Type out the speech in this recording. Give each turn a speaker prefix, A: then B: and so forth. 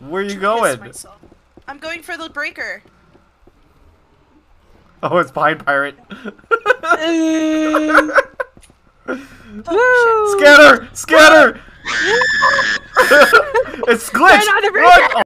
A: Where are you going?
B: I'm going for the breaker.
A: Oh, it's Pine pirate.
B: Oh,
A: Scatter! Scatter! it's glitched!